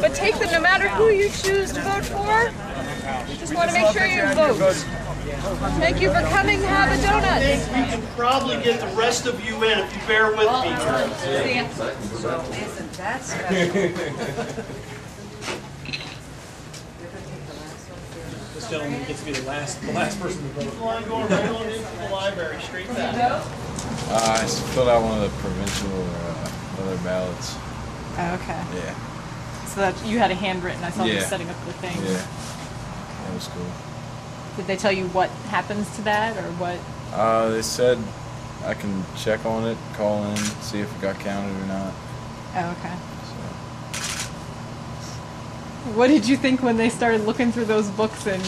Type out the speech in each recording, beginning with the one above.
But take them no matter who you choose to vote for. Just want to make sure you vote. Thank you for coming. Have a donut. I think we can probably get the rest of you in if you bear with me. Isn't that special? gentleman gets to be the last, the last person to vote. Line going right on into the library, straight back. Uh, I s- filled out one of the provincial uh, other ballots. Oh, okay. Yeah, So that you had a handwritten. I saw you setting up the thing. yeah. That was cool. Did they tell you what happens to that or what? Uh, they said I can check on it, call in, see if it got counted or not. Oh, okay. So, What did you think when they started looking through those books and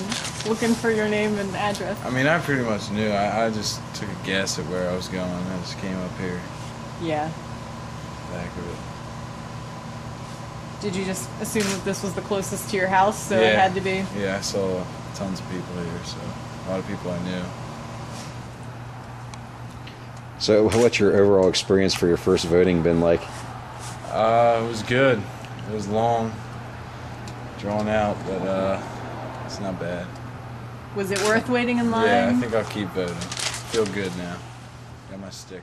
looking for your name and address? I mean, I pretty much knew. I, I just took a guess at where I was going. I just came up here, Yeah. back of it. Did you just assume that this was the closest to your house, so yeah. it had to be? Yeah, I saw tons of people here, so a lot of people I knew. So, what's your overall experience for your first voting been like? Uh, it was good. It was long, drawn out, but uh, it's not bad. Was it worth waiting in line? Yeah, I think I'll keep voting. Feel good now. Got my sticker.